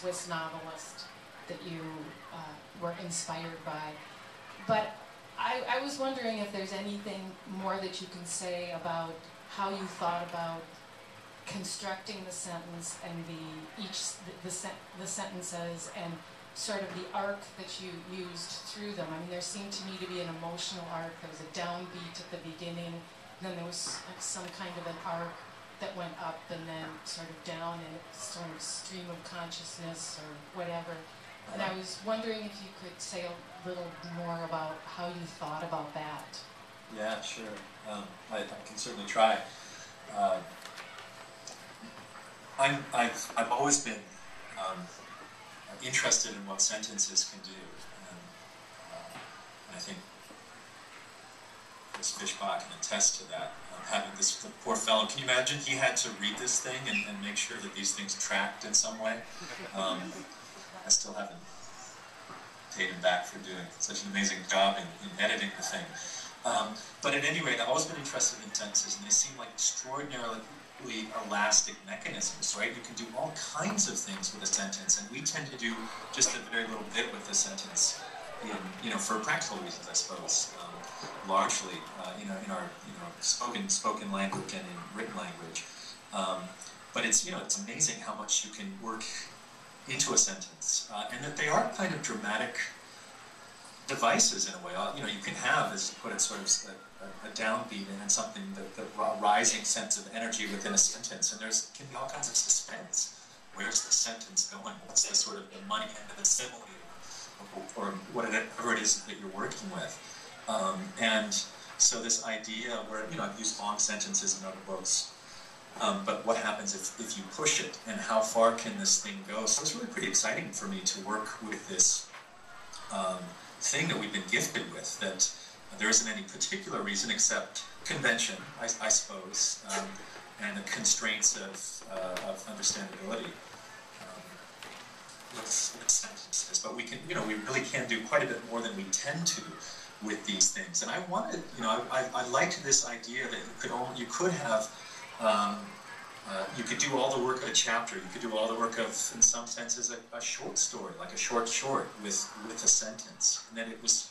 Swiss novelist that you uh, were inspired by. But I, I was wondering if there's anything more that you can say about how you thought about constructing the sentence and the each the, the, the sentences and sort of the arc that you used through them. I mean, there seemed to me to be an emotional arc. There was a downbeat at the beginning, then there was some kind of an arc that went up and then sort of down in sort of stream of consciousness or whatever. And I was wondering if you could say a little more about how you thought about that. Yeah, sure. Um, I, I, can certainly try. Uh, I'm, I've, I've always been um, interested in what sentences can do. And, uh, I think Chris Fischbach can attest to that. Um, this poor fellow, can you imagine he had to read this thing and, and make sure that these things tracked in some way? Um, I still haven't paid him back for doing such an amazing job in, in editing the thing. Um, but at any rate, I've always been interested in sentences, and they seem like extraordinarily elastic mechanisms, right? You can do all kinds of things with a sentence, and we tend to do just a very little bit with a sentence, in, you know, for practical reasons, I suppose. Um, largely, uh, you know, in our you know spoken spoken language and in written language. Um, but it's you know it's amazing how much you can work into a sentence, uh, and that they are kind of dramatic devices in a way. Uh, you know, you can have, as you put it, sort of a, a, downbeat and something, the, the rising sense of energy within a sentence, and there's can be all kinds of suspense. Where's the sentence going? What's the sort of the money end of the simile, or, whatever it is that you're working with? Um, and so this idea where, you know, I've used long sentences in other books, um, but what happens if, if you push it and how far can this thing go? So it's really pretty exciting for me to work with this um, thing that we've been gifted with that there isn't any particular reason except convention, I, I suppose, um, and the constraints of, uh, of understandability we can, you know, we really can do quite a bit more than we tend to with these things. And I wanted, you know, I, I liked this idea that you could only, you could have um, uh, you could do all the work of a chapter. You could do all the work of, in some senses, a, a short story, like a short short with with a sentence, and that it was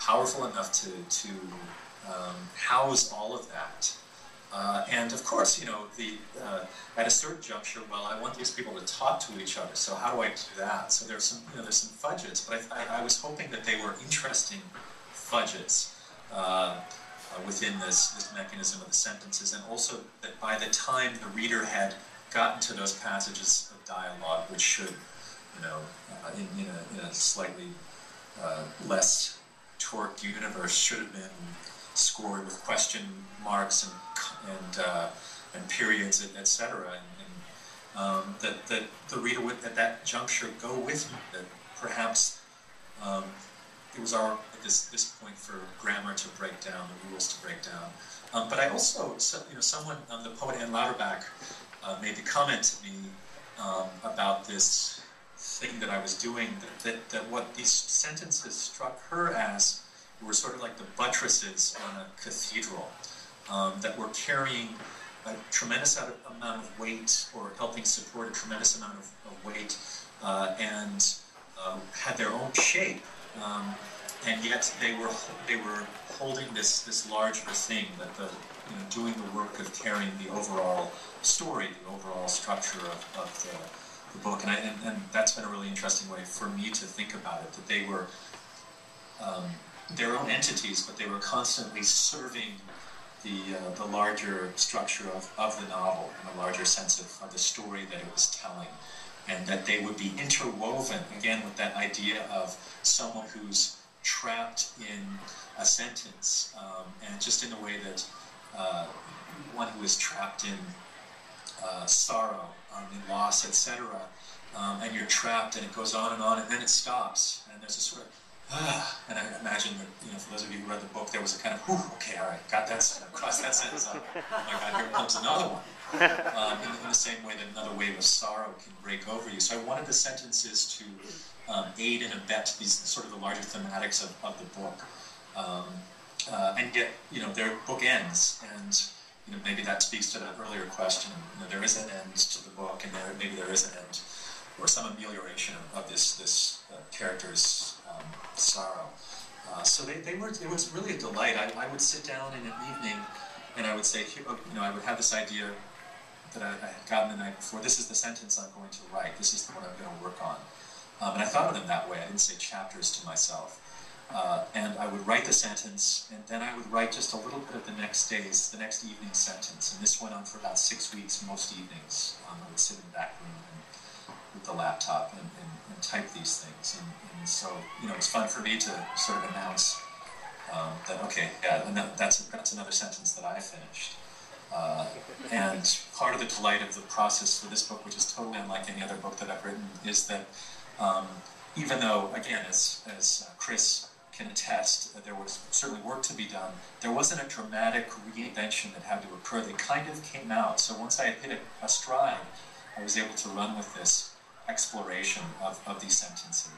powerful enough to to um, house all of that. Uh, and of course, you know, the uh, at a certain juncture, well, I want these people to talk to each other. So how do I do that? So there's some, you know, there's some fudges, but I, I, I was hoping that they were interesting fudges. Uh, uh, within this, this mechanism of the sentences, and also that by the time the reader had gotten to those passages of dialogue, which should, you know, uh, in, in, a, in, a, slightly uh, less torqued universe, should have been scored with question marks and and uh, and periods, etc. And, and um, that that the reader would at that juncture go with me. That perhaps um, it was our at this this point for grammar to break down, the rules to break down. Um, but I also, so, you know, someone, um, the poet Ann Lauterbach, uh, made the comment to me um, about this thing that I was doing. That, that, that what these sentences struck her as were sort of like the buttresses on a cathedral um, that were carrying a tremendous amount of weight or helping support a tremendous amount of, of weight uh, and uh, had their own shape um, and yet they were they were holding this this larger thing that the you know doing the work of carrying the overall story, the overall structure of, of the, the book, and, I, and, and that's been a really interesting way for me to think about it. That they were um, their own entities, but they were constantly serving the uh, the larger structure of, of the novel and the larger sense of, of the story that it was telling and that they would be interwoven again with that idea of someone who's trapped in a sentence, um, and just in the way that uh, one who is trapped in uh, sorrow, um, in loss, etc. Um, and you're trapped, and it goes on and on, and then it stops, and there's a sort of ah, and I imagine that you know, for those of you who read the book, there was a kind of, whew, okay, all right, got that, crossed that sentence. Oh my God, here comes another one um, in, in, the same way that another wave of sorrow can break over you. So I wanted the sentences to um, aid and abet these sort of the larger thematics of, of the book. Um, uh, and yet, you know, their book ends, and you know, maybe that speaks to that earlier question. You know, there is an end to the book, and there, maybe there is an end or some amelioration of, of this this uh, character's um, sorrow. Uh, so they, they were it was really a delight. I, I would sit down in an evening and I would say, you know, I would have this idea that I, I had gotten the night before. This is the sentence I'm going to write. This is the one I'm going to work on. Um, and I thought of them that way. I didn't say chapters to myself. Uh, and I would write the sentence, and then I would write just a little bit of the next day's, the next evening's sentence. And this went on for about six weeks, most evenings. Um, I would sit in the back room the laptop and, and, and type these things. And, and, so, you know, it's fun for me to sort of announce um, that, okay, yeah, that's, that's another sentence that I finished. Uh, and part of the delight of the process for this book, which is totally unlike any other book that I've written, is that um, even though, again, as, as Chris can attest, there was certainly work to be done, there wasn't a dramatic reinvention that had to occur. They kind of came out. So once I had hit a, a stride, I was able to run with this exploration of, of these sentences.